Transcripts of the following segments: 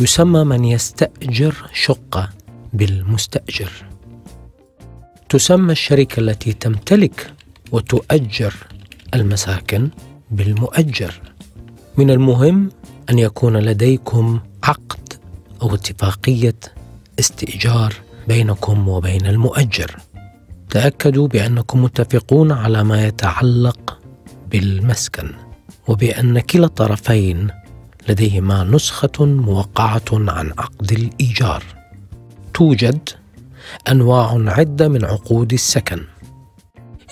يسمى من يستأجر شقة بالمستأجر. تسمى الشركة التي تمتلك وتؤجر المساكن بالمؤجر. من المهم أن يكون لديكم عقد أو اتفاقية استئجار بينكم وبين المؤجر. تأكدوا بأنكم متفقون على ما يتعلق بالمسكن وبأن كلا الطرفين لديهما نسخة موقعة عن عقد الإيجار توجد أنواع عدة من عقود السكن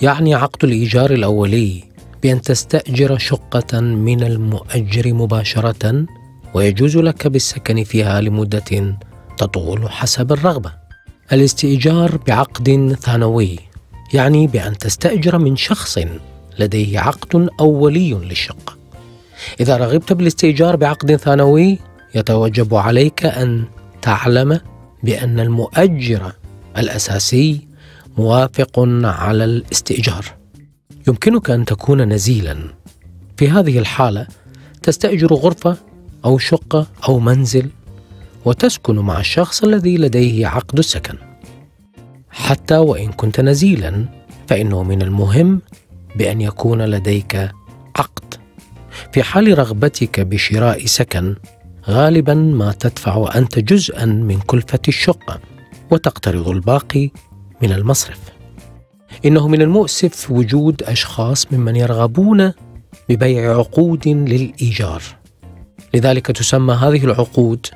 يعني عقد الإيجار الأولي بأن تستأجر شقة من المؤجر مباشرة ويجوز لك بالسكن فيها لمدة تطول حسب الرغبة. الاستئجار بعقد ثانوي يعني بأن تستأجر من شخص لديه عقد أولي للشقة. إذا رغبت بالاستئجار بعقد ثانوي يتوجب عليك أن تعلم بأن المؤجر الأساسي موافق على الاستئجار. يمكنك أن تكون نزيلا. في هذه الحالة تستأجر غرفة أو شقة أو منزل وتسكن مع الشخص الذي لديه عقد السكن. حتى وإن كنت نزيلا فإنه من المهم بأن يكون لديك عقد. في حال رغبتك بشراء سكن غالبا ما تدفع أنت جزءا من كلفة الشقة وتقترض الباقي من المصرف. إنه من المؤسف وجود أشخاص ممن يرغبون ببيع عقود للإيجار لذلك تسمى هذه العقود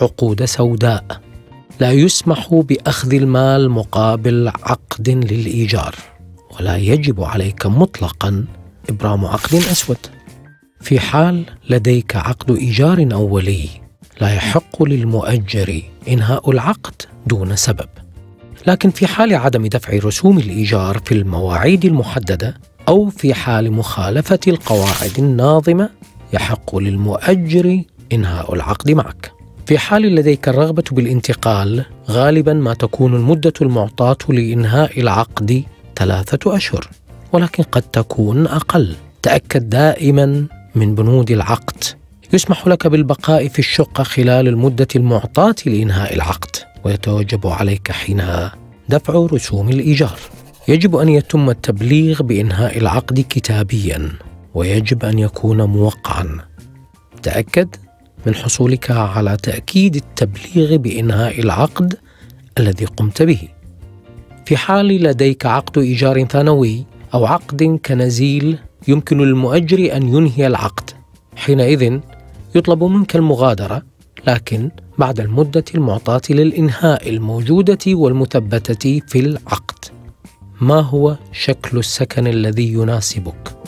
عقود سوداء لا يسمح بأخذ المال مقابل عقد للإيجار ولا يجب عليك مطلقا إبرام عقد أسود في حال لديك عقد إيجار اولي لا يحق للمؤجر إنهاء العقد دون سبب لكن في حال عدم دفع رسوم الإيجار في المواعيد المحددة أو في حال مخالفة القواعد الناظمة يحق للمؤجر إنهاء العقد معك. في حال لديك الرغبة بالانتقال غالبا ما تكون المدة المعطاة لإنهاء العقد ثلاثة أشهر ولكن قد تكون أقل. تأكد دائما من بنود العقد. يسمح لك بالبقاء في الشقة خلال المدة المعطاة لإنهاء العقد ويتوجب عليك حينها دفع رسوم الإيجار. يجب أن يتم التبليغ بإنهاء العقد كتابيا ويجب أن يكون موقعا تأكد من حصولك على تأكيد التبليغ بإنهاء العقد الذي قمت به في حال لديك عقد إيجار ثانوي أو عقد كنزيل يمكن للمؤجر أن ينهي العقد. حينئذ يطلب منك المغادرة لكن بعد المدة المعطاة للإنهاء الموجودة والمثبتة في العقد. ما هو شكل السكن الذي يناسبك؟